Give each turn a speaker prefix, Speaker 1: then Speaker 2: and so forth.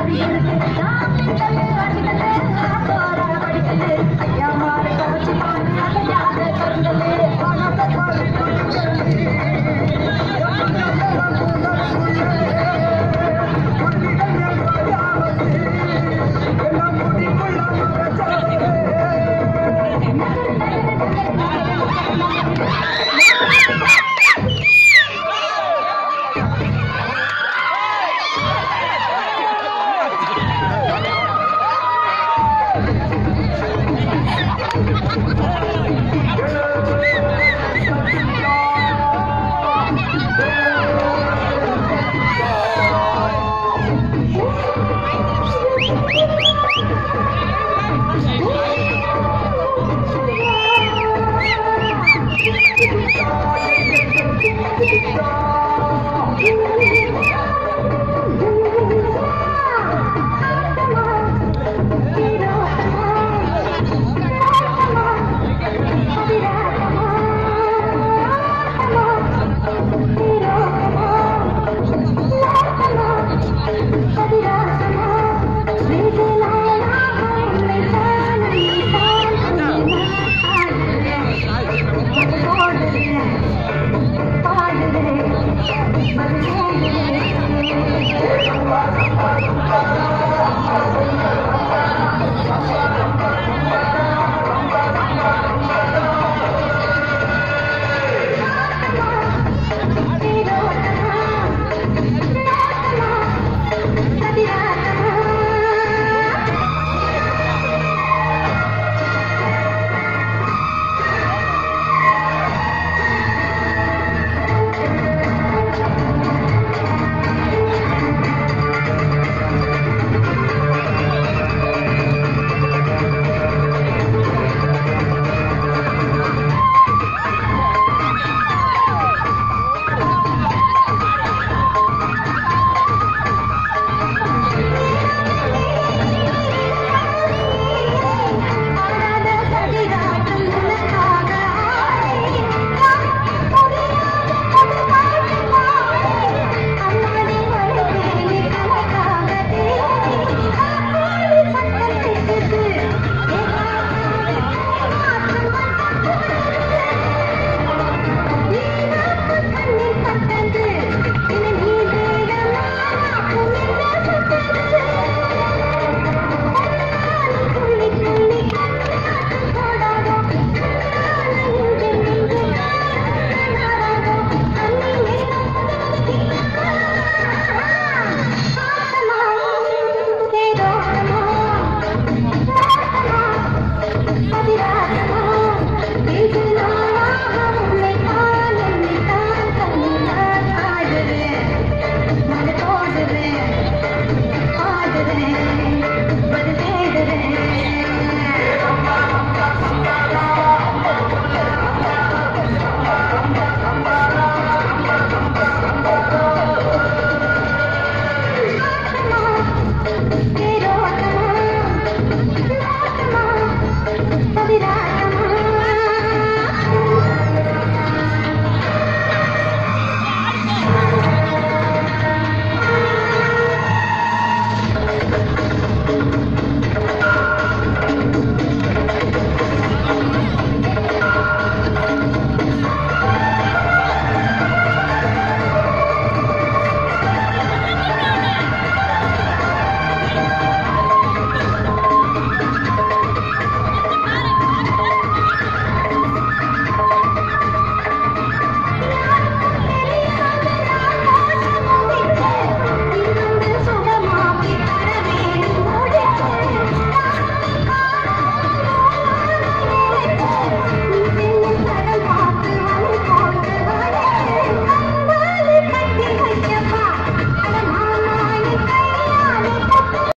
Speaker 1: कभी राम चले